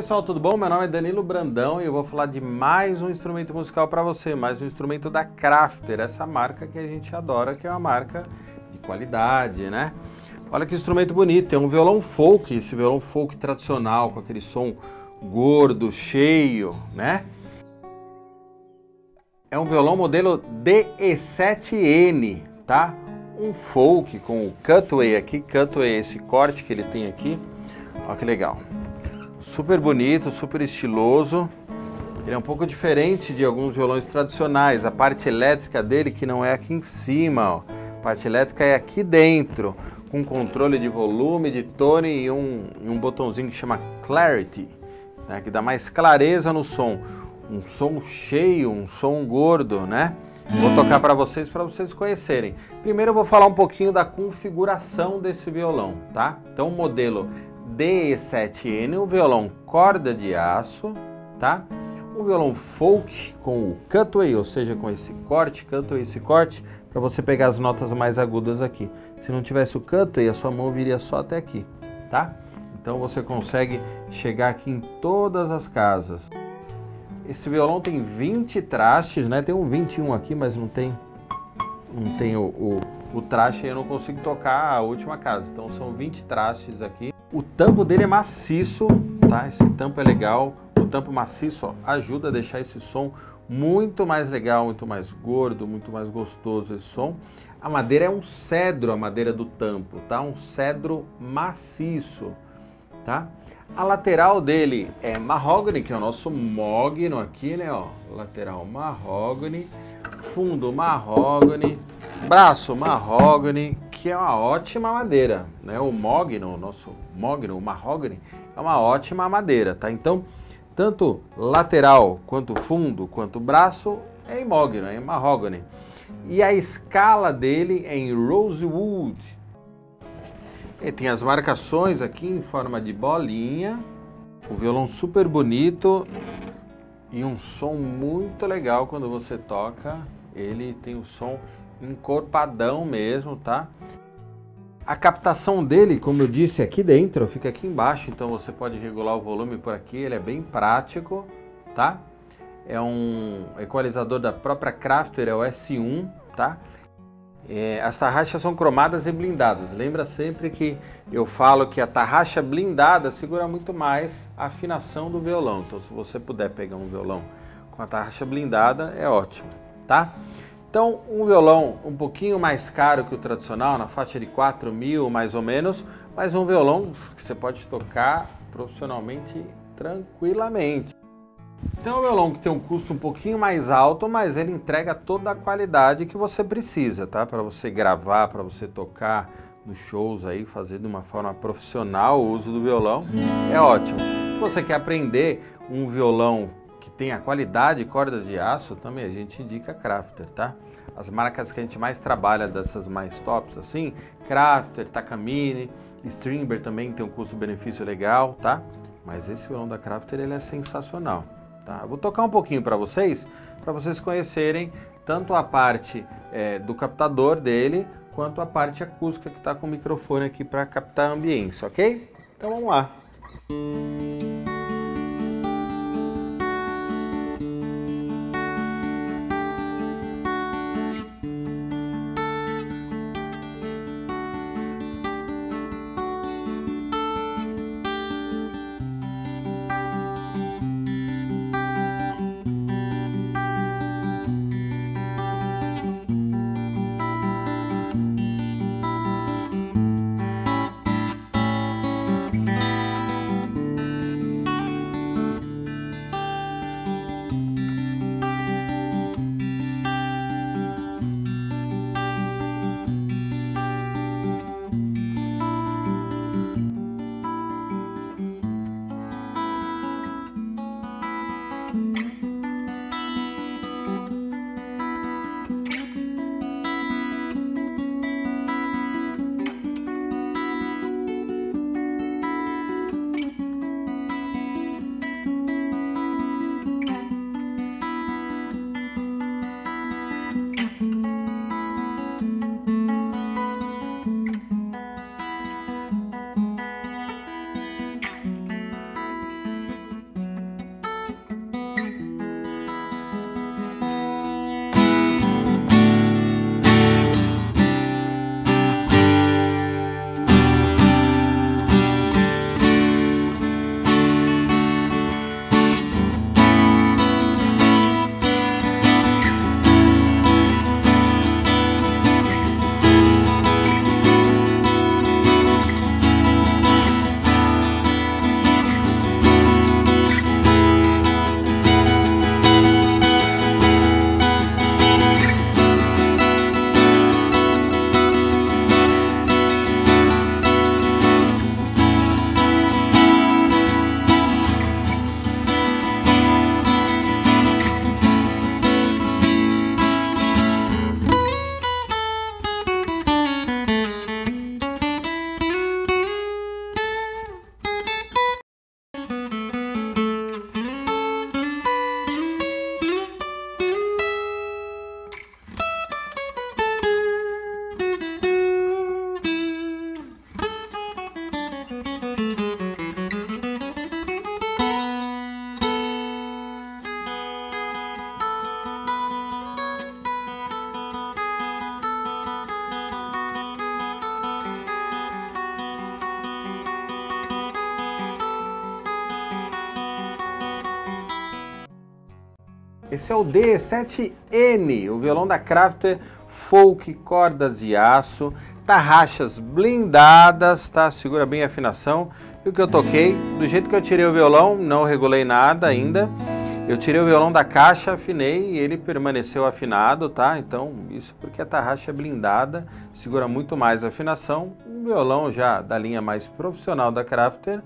pessoal, tudo bom? Meu nome é Danilo Brandão e eu vou falar de mais um instrumento musical para você, mais um instrumento da Crafter, essa marca que a gente adora, que é uma marca de qualidade, né? Olha que instrumento bonito, é um violão folk, esse violão folk tradicional, com aquele som gordo, cheio, né? É um violão modelo DE7N, tá? Um folk com o cutaway aqui, cutaway esse corte que ele tem aqui, olha que legal. Super bonito, super estiloso. Ele é um pouco diferente de alguns violões tradicionais. A parte elétrica dele que não é aqui em cima, ó. A parte elétrica é aqui dentro, com controle de volume, de tone e um, um botãozinho que chama Clarity, né, que dá mais clareza no som. Um som cheio, um som gordo, né? Vou tocar para vocês para vocês conhecerem. Primeiro eu vou falar um pouquinho da configuração desse violão, tá? Então o modelo DE7N, um violão corda de aço, tá? Um violão folk com o cutaway, ou seja, com esse corte, cutaway, esse corte, para você pegar as notas mais agudas aqui. Se não tivesse o cutaway, a sua mão viria só até aqui, tá? Então você consegue chegar aqui em todas as casas. Esse violão tem 20 trastes, né? Tem um 21 aqui, mas não tem, não tem o, o, o traste, eu não consigo tocar a última casa. Então são 20 trastes aqui. O tampo dele é maciço, tá? Esse tampo é legal. O tampo maciço ó, ajuda a deixar esse som muito mais legal, muito mais gordo, muito mais gostoso esse som. A madeira é um cedro, a madeira do tampo, tá? Um cedro maciço, tá? A lateral dele é mahogany, que é o nosso mogno aqui, né? Ó, lateral mahogany, fundo mahogany, braço mahogany, que é uma ótima madeira, né? O mogno, o nosso mogno, o mahogany, é uma ótima madeira, tá? Então, tanto lateral quanto fundo, quanto braço é em mogno, é em. E a escala dele é em rosewood. E tem as marcações aqui em forma de bolinha. O violão super bonito e um som muito legal quando você toca. Ele tem o um som encorpadão mesmo, tá? A captação dele, como eu disse, aqui dentro, fica aqui embaixo, então você pode regular o volume por aqui, ele é bem prático, tá? É um equalizador da própria Crafter, é o S1, tá? É, as tarraxas são cromadas e blindadas. Lembra sempre que eu falo que a tarraxa blindada segura muito mais a afinação do violão. Então, se você puder pegar um violão com a tarraxa blindada, é ótimo, tá? Então, um violão um pouquinho mais caro que o tradicional, na faixa de 4 mil mais ou menos, mas um violão que você pode tocar profissionalmente tranquilamente. Então, um violão que tem um custo um pouquinho mais alto, mas ele entrega toda a qualidade que você precisa, tá? Para você gravar, para você tocar nos shows aí, fazer de uma forma profissional o uso do violão, é ótimo. Se você quer aprender um violão tem a qualidade cordas de aço, também a gente indica Crafter, tá? As marcas que a gente mais trabalha dessas mais tops assim, Crafter, Takamine, Strimber também tem um custo-benefício legal, tá? Mas esse violão da Crafter ele é sensacional, tá? Eu vou tocar um pouquinho para vocês, para vocês conhecerem tanto a parte é, do captador dele, quanto a parte acústica que está com o microfone aqui para captar a ambiência, ok? Então vamos lá. Esse é o D7N, o violão da Crafter Folk Cordas de Aço, tarraxas blindadas, tá? Segura bem a afinação. E o que eu toquei, do jeito que eu tirei o violão, não regulei nada ainda. Eu tirei o violão da caixa, afinei e ele permaneceu afinado, tá? Então, isso porque a tarraxa é blindada, segura muito mais a afinação. Um violão já da linha mais profissional da Crafter,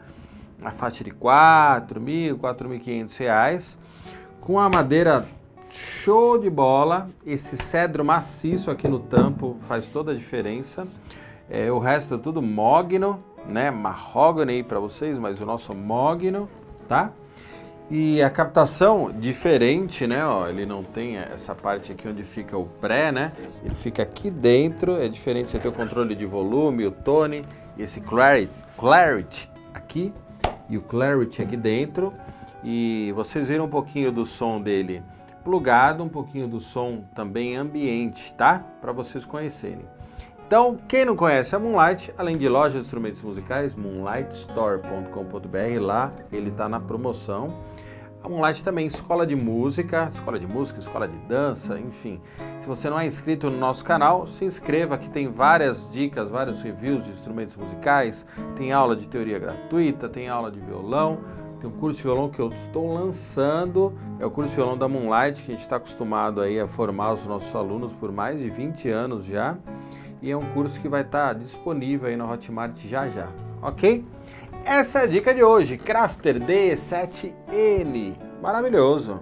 a faixa de 4 mil, 4.500 reais, com a madeira show de bola. Esse cedro maciço aqui no tampo faz toda a diferença. É, o resto é tudo mogno, né? Mahogany para vocês, mas o nosso mogno, tá? E a captação diferente, né? Ó, ele não tem essa parte aqui onde fica o pré, né? Ele fica aqui dentro. É diferente você ter o controle de volume, o tone e esse clarity, clarity aqui e o clarity aqui dentro. E vocês viram um pouquinho do som dele plugado, um pouquinho do som também ambiente, tá? Para vocês conhecerem. Então, quem não conhece a Moonlight, além de loja de instrumentos musicais, moonlightstore.com.br, lá ele está na promoção. A Moonlight também escola de música, escola de música, escola de dança, enfim. Se você não é inscrito no nosso canal, se inscreva, que tem várias dicas, vários reviews de instrumentos musicais, tem aula de teoria gratuita, tem aula de violão, tem um curso de violão que eu estou lançando, é o curso de violão da Moonlight, que a gente está acostumado aí a formar os nossos alunos por mais de 20 anos já e é um curso que vai estar disponível aí no Hotmart já já, ok? Essa é a dica de hoje, Crafter D7N, maravilhoso!